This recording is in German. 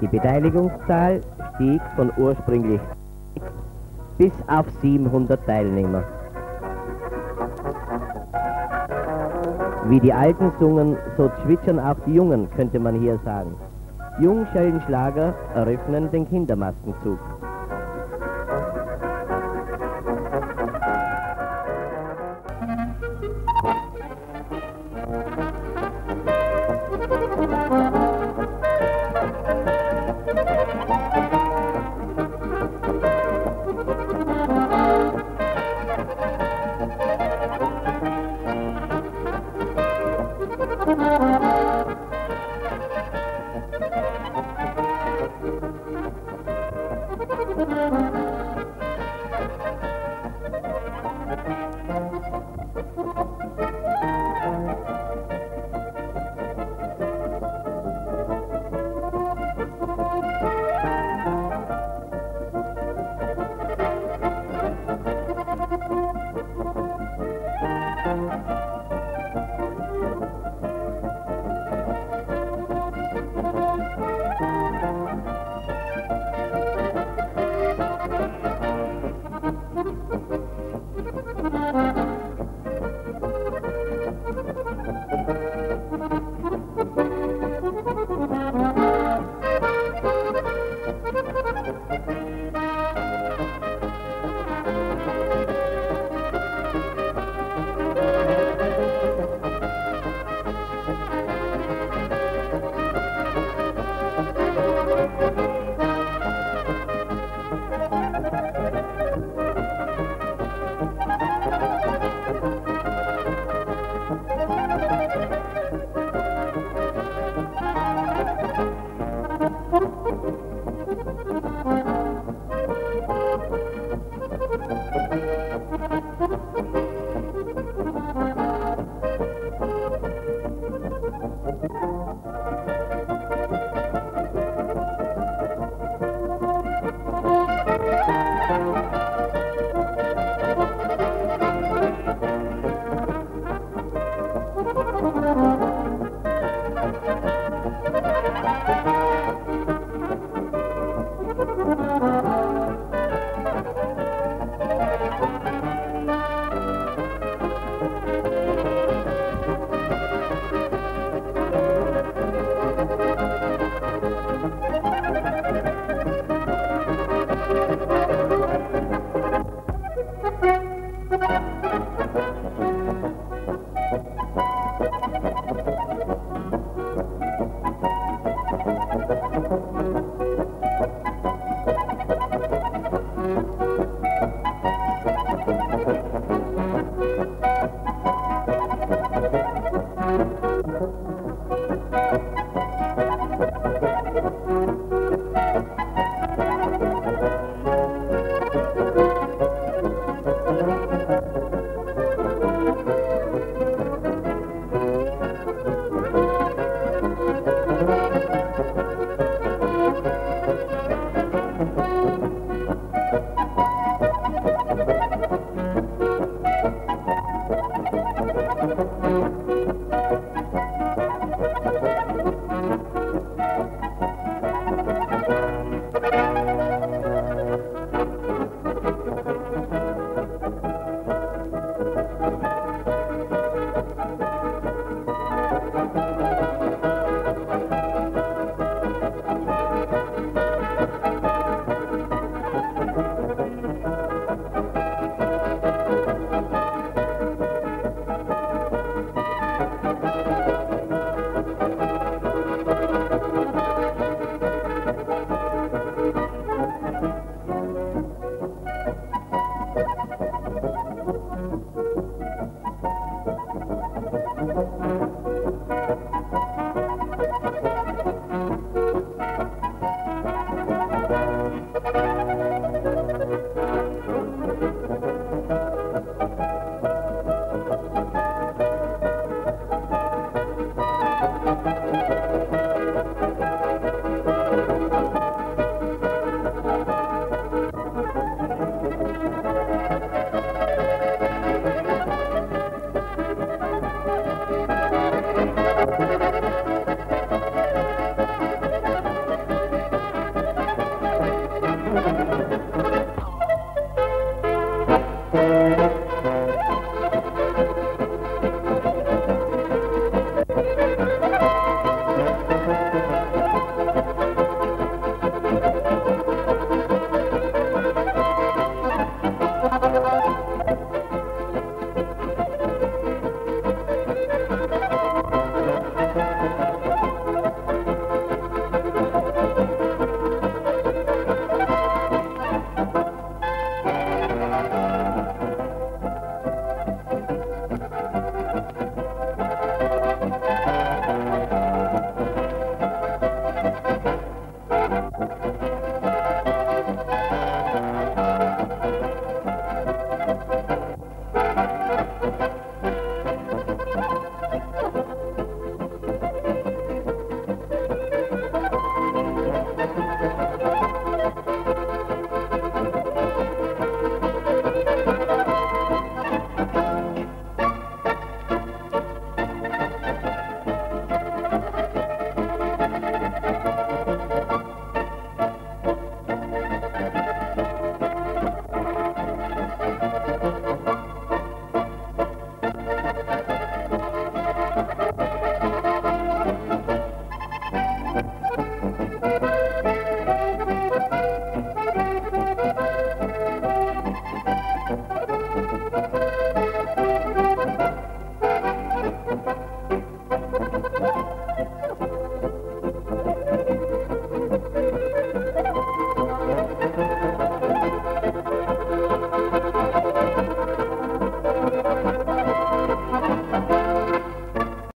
Die Beteiligungszahl stieg von ursprünglich bis auf 700 Teilnehmer. Wie die Alten sungen, so zwitschern auch die Jungen, könnte man hier sagen. Jungschellenschlager eröffnen den Kindermaskenzug. Música